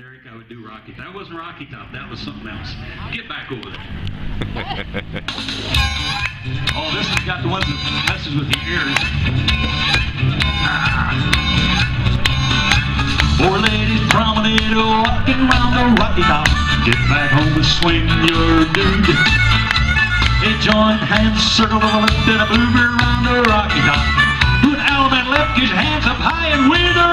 Derek, I would do Rocky. That wasn't Rocky Top. That was something else. Get back over there. oh, this has got the ones that messes with the ears. Ah. Four ladies promenade walking round the Rocky Top. Get back home and swing your dude. They join hands, circle to the left, and a move around the Rocky Top. Do an allemande left, get your hands up high and with the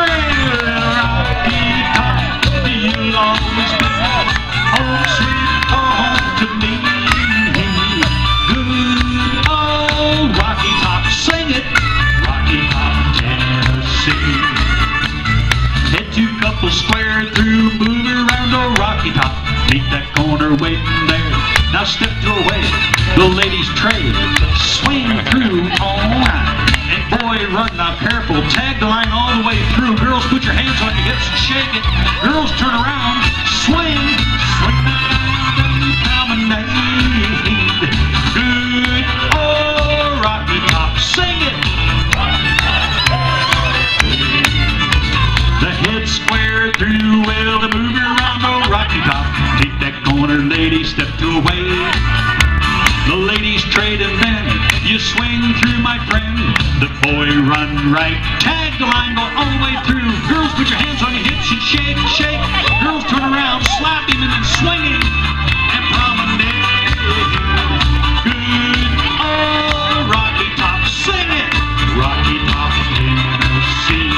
Top. Meet that corner waiting there. Now step to a way, the ladies trade, swing through all night. And boy, run now careful, tag the line all the way through. Girls, put your hands on your hips and shake it. Girls, turn around, right, tag the line, go all the way through. Girls, put your hands on your hips and shake, shake. Girls, turn around, slap him and then swing him and promenade. Good Rocky Top, sing it. Rocky Top, Tennessee.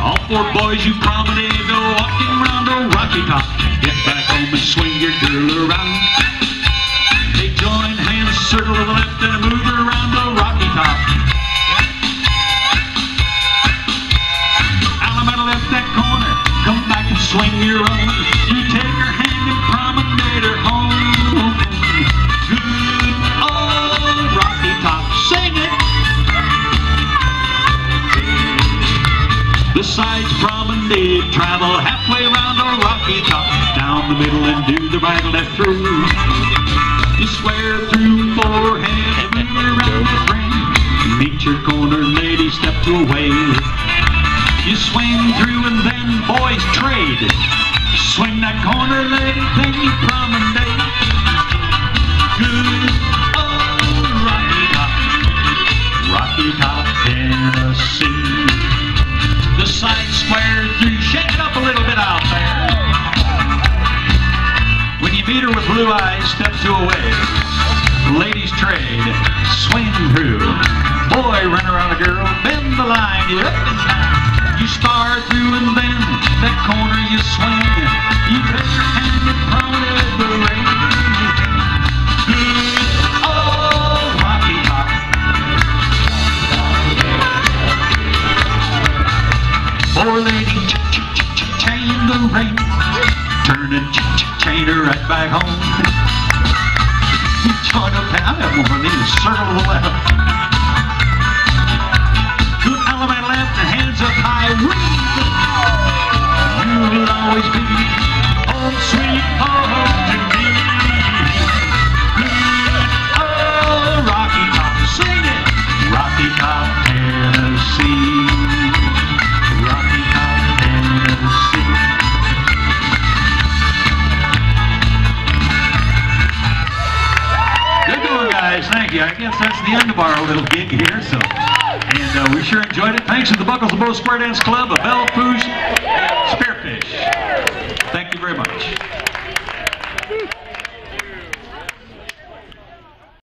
All four boys you promenade go walking round the Rocky Top. Get back home and swing your girl around. Besides promenade, her home. Good old Rocky Top, sing it. The sides promenade, travel halfway around the Rocky Top, down the middle and do the right left through. You swear through four hands, move around ring. Meet your corner lady, step to a. You swing through and then boys trade. Swing that corner lady, then you promenade. Good old Rocky Top, Rocky Top, Tennessee. The side square through, shake it up a little bit out there. When you meet her with blue eyes, step to a wave. Ladies trade, swing through. Boy, run around a girl, bend the line, you up and down. Corner you swing. You put your hand in promenade the ring. Good old Rocky Top. Four lady ch ch ch ch chain the ring. Turn and ch ch chain her right back home. Join up, I have one of these. Circle the left. Good allemande left and hands up high. Guys. Thank you. I guess that's the end of our little gig here. So, and uh, we sure enjoyed it. Thanks to the Buckles of Bow Square Dance Club, of Belle Fourche,